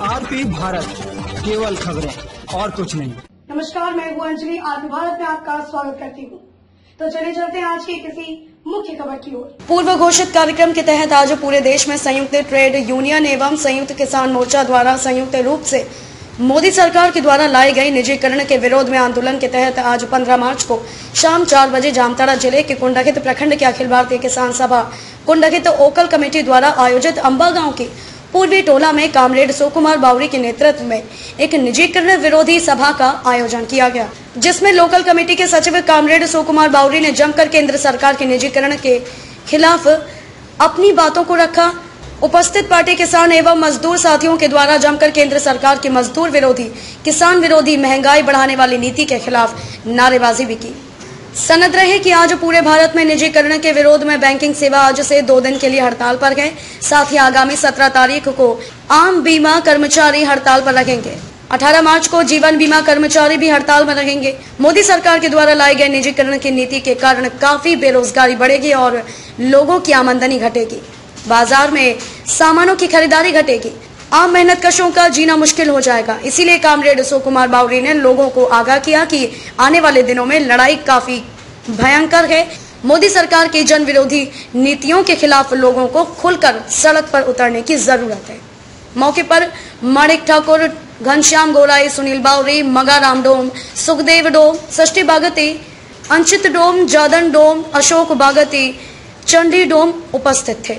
RP Bharat केवल खबरें और कुछ नहीं। नमस्कार मैं हूँ अंजलि। आरपी भारत में आपका स्वागत करती हूँ। तो चले चलते हैं आज की किसी मुख्य खबर की ओर। पूर्व घोषित कार्यक्रम के तहत आज पूरे देश में संयुक्त ट्रेड यूनियन एवं संयुक्त किसान मोर्चा द्वारा संयुक्त रूप से मोदी सरकार के द्वारा लाए गए निजीकरण के विरोध में आंदोलन के तहत आज 15 मार्च को शाम चार बजे जामताड़ा ज़िले के कुंडहित प्रखंड के अखिल भारतीय किसान सभा, कुंडहित ओकल कमेटी द्वारा आयोजित अंबा गाँव की पूर्वी टोला में कामरेड सुकुमार बावरी के नेतृत्व में एक निजीकरण विरोधी सभा का आयोजन किया गया, जिसमें लोकल कमेटी के सचिव कामरेड सुकुमार बावरी ने जमकर केंद्र सरकार के निजीकरण के खिलाफ अपनी बातों को रखा उपस्थित पार्टी किसान एवं मजदूर साथियों के द्वारा जमकर केंद्र सरकार की मजदूर विरोधी, किसान विरोधी महँगाई बढ़ाने वाली नीति के खिलाफ नारेबाजी भी की। सनद रहे कि आज पूरे भारत में निजीकरण के विरोध में बैंकिंग सेवा आज से दो दिन के लिए हड़ताल पर गए साथ ही आगामी 17 तारीख को आम बीमा कर्मचारी हड़ताल पर रहेंगे 18 मार्च को जीवन बीमा कर्मचारी भी हड़ताल में रहेंगे। मोदी सरकार के द्वारा लाए गए निजीकरण की नीति के कारण काफ़ी बेरोजगारी बढ़ेगी और लोगों की आमदनी घटेगी। बाज़ार में सामानों की खरीदारी घटेगी। आम मेहनत कशों का जीना मुश्किल हो जाएगा। इसीलिए कामरेड अशोक कुमार बावरी ने लोगों को आगाह किया कि आने वाले दिनों में लड़ाई काफ़ी भयंकर है। मोदी सरकार की जन विरोधी नीतियों के खिलाफ लोगों को खुलकर सड़क पर उतरने की ज़रूरत है। मौके पर माणिक ठाकुर, घनश्याम गोराई सुनील बावरी मगाराम डोम, सुखदेव डोम, षष्ठी बागती, अंचित डोम, जादन डोम, अशोक बागती, चंडी डोम उपस्थित थे।